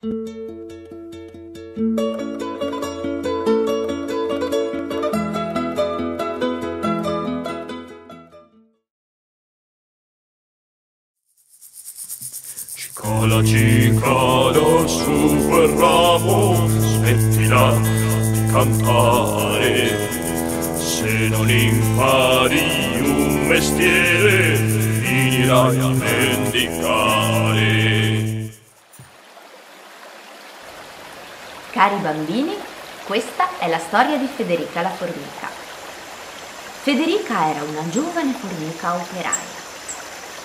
Cicola, cicala su quel ramo, smettila di cantare. Se non impari un mestiere, finirai a mendicare. Cari bambini, questa è la storia di Federica la formica. Federica era una giovane formica operaia.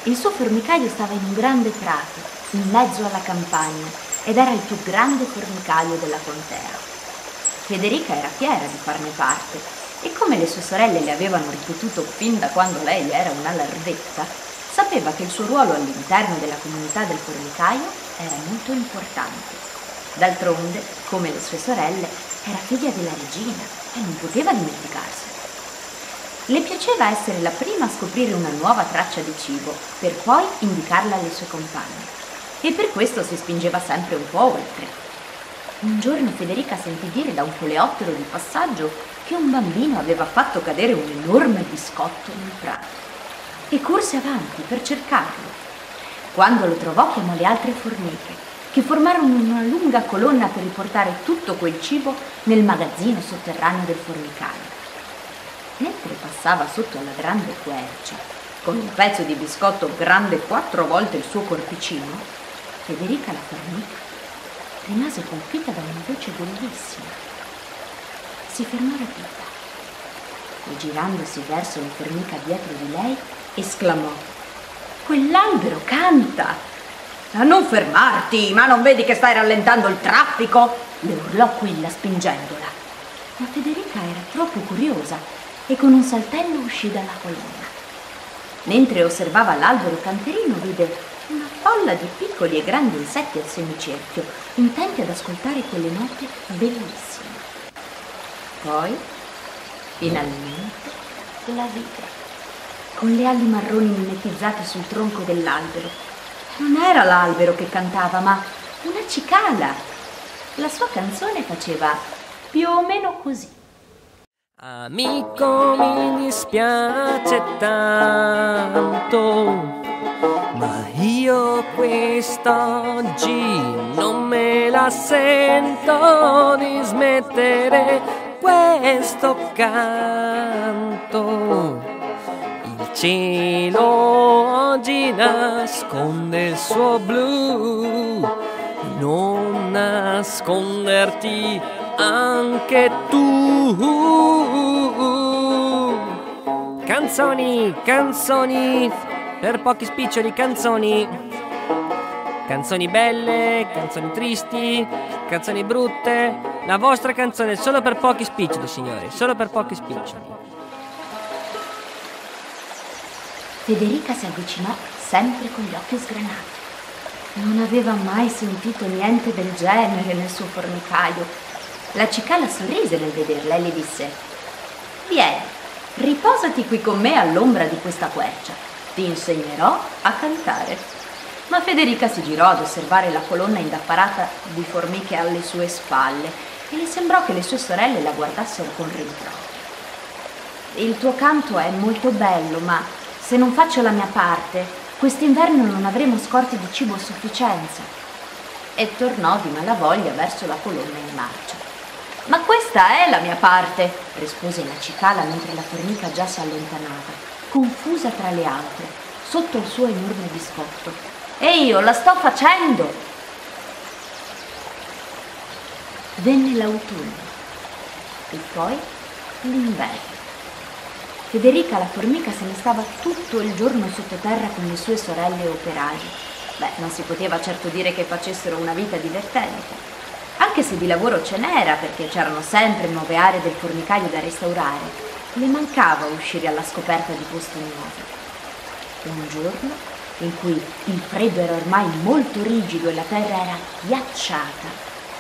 Il suo formicaio stava in un grande prato, in mezzo alla campagna, ed era il più grande formicaio della contea. Federica era fiera di farne parte e come le sue sorelle le avevano ripetuto fin da quando lei era una larvetta, sapeva che il suo ruolo all'interno della comunità del formicaio era molto importante. D'altronde, come le sue sorelle, era figlia della regina e non poteva dimenticarsene. Le piaceva essere la prima a scoprire una nuova traccia di cibo, per poi indicarla alle sue compagne. E per questo si spingeva sempre un po' oltre. Un giorno Federica sentì dire da un coleottero di passaggio che un bambino aveva fatto cadere un enorme biscotto nel prato e corse avanti per cercarlo. Quando lo trovò chiamò le altre formiche, che formarono una lunga colonna per riportare tutto quel cibo nel magazzino sotterraneo del formicaio. Mentre passava sotto alla grande quercia, con un pezzo di biscotto grande quattro volte il suo corpicino, Federica la formica rimase colpita da una voce bellissima. Si fermò rapita e girandosi verso la formica dietro di lei, esclamò Quell'albero canta! A non fermarti, ma non vedi che stai rallentando il traffico? le urlò quella spingendola. Ma Federica era troppo curiosa e con un saltello uscì dalla colonna. Mentre osservava l'albero canterino vide una folla di piccoli e grandi insetti al semicerchio, intenti ad ascoltare quelle note bellissime. Poi, finalmente, la vide, con le ali marroni mimetizzate sul tronco dell'albero. Non era l'albero che cantava, ma una cicala. La sua canzone faceva più o meno così. Amico, mi dispiace tanto, ma io quest'oggi non me la sento di smettere questo canto. Il cielo oggi nasconde il suo blu, non nasconderti anche tu. Canzoni, canzoni, per pochi spiccioli canzoni. Canzoni belle, canzoni tristi, canzoni brutte. La vostra canzone è solo per pochi spiccioli, signori, solo per pochi spiccioli. Federica si avvicinò sempre con gli occhi sgranati. Non aveva mai sentito niente del genere nel suo formicaio. La cicala sorrise nel vederla e le disse: Vieni, riposati qui con me all'ombra di questa quercia. Ti insegnerò a cantare. Ma Federica si girò ad osservare la colonna indaffarata di formiche alle sue spalle e le sembrò che le sue sorelle la guardassero con rimprovero. Il tuo canto è molto bello, ma se non faccio la mia parte, quest'inverno non avremo scorti di cibo a sufficienza. E tornò di malavoglia verso la colonna in marcia. Ma questa è la mia parte, rispose la cicala mentre la formica già si allontanava, confusa tra le altre, sotto il suo enorme biscotto. E io la sto facendo! Venne l'autunno e poi l'inverno. Federica la formica se ne stava tutto il giorno sottoterra con le sue sorelle operaie. Beh, non si poteva certo dire che facessero una vita divertente. Anche se di lavoro ce n'era, perché c'erano sempre nuove aree del formicaio da restaurare, le mancava uscire alla scoperta di posti nuovi. Un giorno, in cui il freddo era ormai molto rigido e la terra era ghiacciata,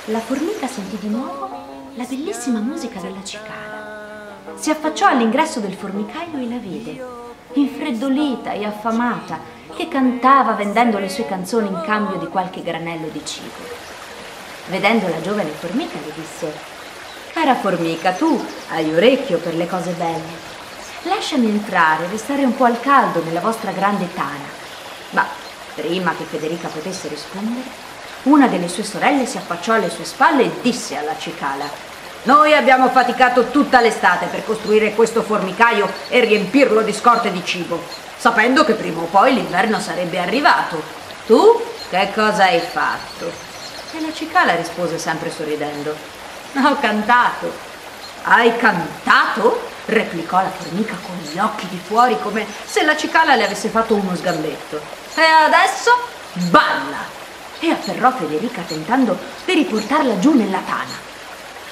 la formica sentì di nuovo la bellissima musica della cicala. Si affacciò all'ingresso del formicaio e la vede, infreddolita e affamata, che cantava vendendo le sue canzoni in cambio di qualche granello di cibo. Vedendo la giovane formica le disse, Cara formica, tu hai orecchio per le cose belle. Lasciami entrare e restare un po' al caldo nella vostra grande tana. Ma prima che Federica potesse rispondere, una delle sue sorelle si affacciò alle sue spalle e disse alla cicala, Noi abbiamo faticato tutta l'estate per costruire questo formicaio e riempirlo di scorte di cibo, sapendo che prima o poi l'inverno sarebbe arrivato. Tu che cosa hai fatto? E la cicala rispose sempre sorridendo, Ho cantato. Hai cantato? replicò la formica con gli occhi di fuori come se la cicala le avesse fatto uno sgambetto. E adesso balla! E afferrò Federica tentando di riportarla giù nella tana.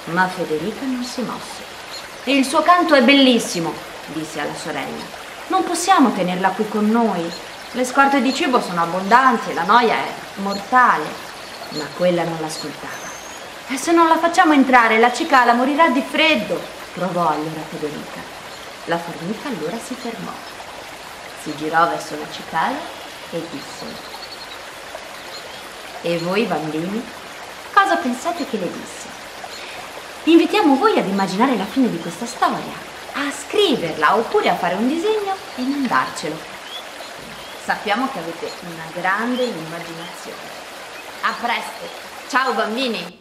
Ma Federica non si mosse. Il suo canto è bellissimo, disse alla sorella. Non possiamo tenerla qui con noi. Le scorte di cibo sono abbondanti e la noia è mortale. Ma quella non l'ascoltava. E se non la facciamo entrare, la cicala morirà di freddo, provò allora Federica. La formica allora si fermò, si girò verso la cicala e disse, E voi bambini, cosa pensate che le disse? Invitiamo voi ad immaginare la fine di questa storia, a scriverla oppure a fare un disegno e mandarcelo. Sappiamo che avete una grande immaginazione. A presto! Ciao bambini!